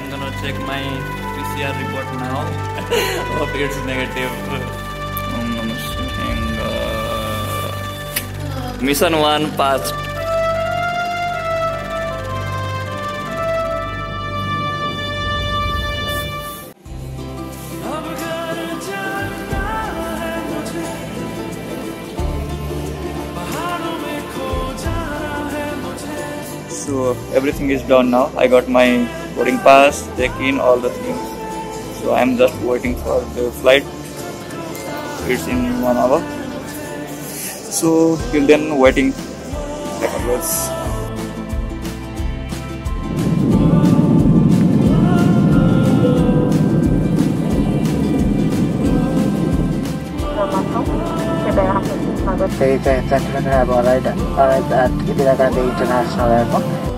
I'm gonna check my PCR report now. Hope it's negative. Um, Shivaya. Mission 1 passed. So everything is done now. I got my boarding pass, check-in, all the things. So I'm just waiting for the flight. It's in one hour. So till then, waiting. At Indira Gandhi International Airport.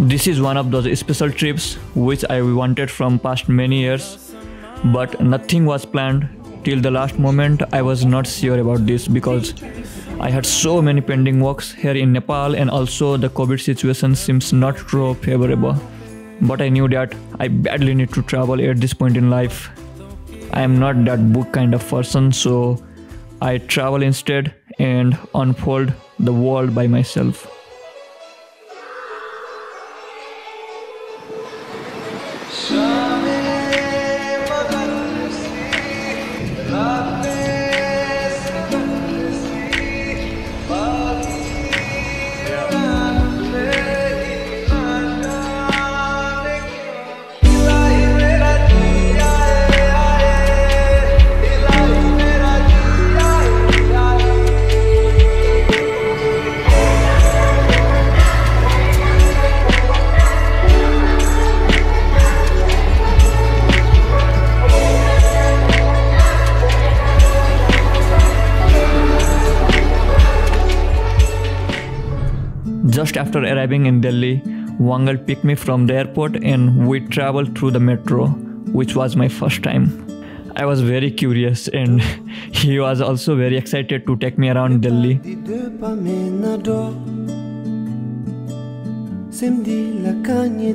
This is one of those special trips which I wanted from past many years, but nothing was planned till the last moment. I was not sure about this because I had so many pending works here in Nepal, and also the COVID situation seems not so favorable. But I knew that I badly need to travel at this point in life. I am not that book kind of person, so I travel instead and unfold the world by myself. Just after arriving in Delhi, Wangal picked me from the airport and we traveled through the metro, which was my first time. I was very curious and he was also very excited to take me around Delhi. Semdi la kanye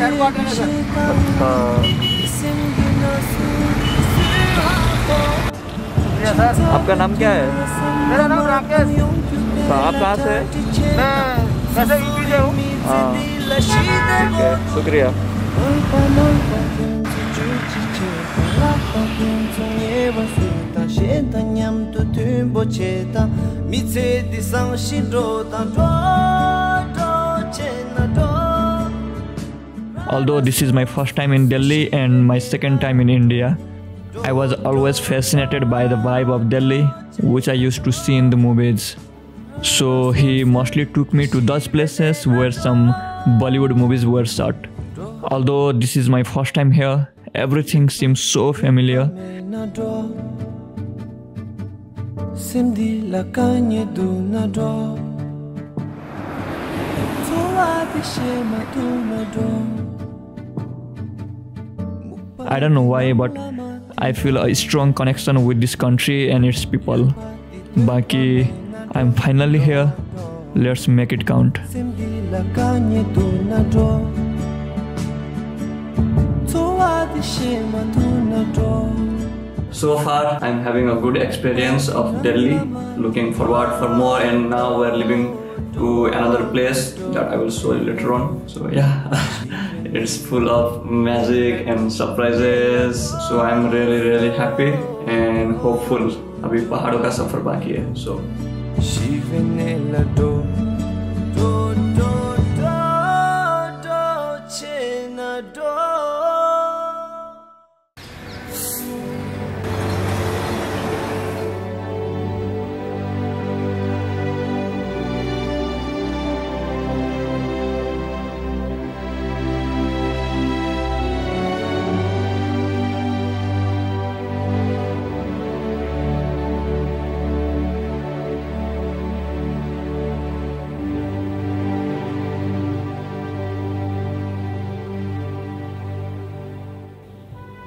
sir आपका नाम क्या है मेरा नाम राकेश आप कहाँ से मैं से हूँ ठीक है शुक्रिया Nyam tu tu bocheta, mitse di sang shiro tan Although this is my first time in Delhi and my second time in India, I was always fascinated by the vibe of Delhi, which I used to see in the movies. So he mostly took me to those places where some Bollywood movies were shot. Although this is my first time here, everything seems so familiar. I don't know why, but I feel a strong connection with this country and its people. Baki, I'm finally here. Let's make it count. So far, I'm having a good experience of Delhi. Looking forward for more, and now we're leaving to another place that I will show you later on. So yeah, it's full of magic and surprises. So I'm really really happy and hopeful. अभी पहाड़ों का सफर बाकी है. So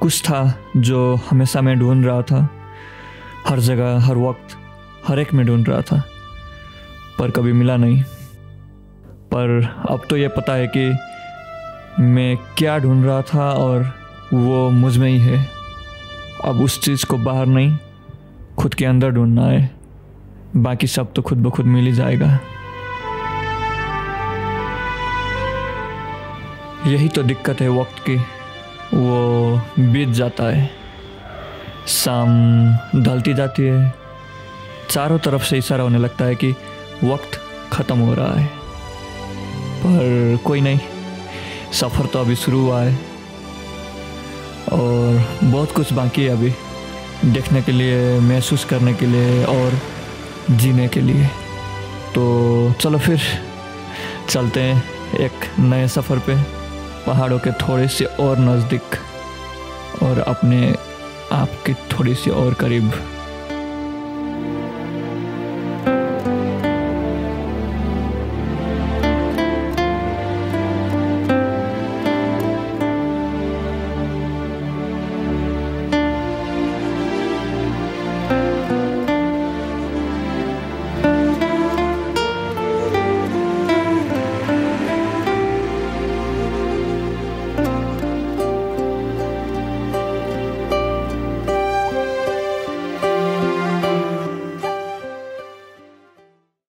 कुछ था जो हमेशा मैं ढूंढ रहा था। हर जगह, हर वक्त, हर एक में ढूंढ रहा था, पर कभी मिला नहीं। पर अब तो ये पता है कि मैं क्या ढूंढ रहा था और वो मुझमें ही है। अब उस चीज़ को बाहर नहीं, खुद के अंदर ढूंढना है। बाकी सब तो खुद ब खुद मिल ही जाएगा। यही तो दिक्कत है वक्त की। वो बीत जाता है। शाम ढलती जाती है। चारों तरफ़ से इशारा होने लगता है कि वक्त ख़त्म हो रहा है। पर कोई नहीं, सफ़र तो अभी शुरू हुआ है। और बहुत कुछ बाकी है अभी, देखने के लिए, महसूस करने के लिए और जीने के लिए। तो चलो फिर, चलते हैं एक नए सफ़र पे। पहाड़ों के थोड़े से और नज़दीक और अपने आप के थोड़ी सी और करीब।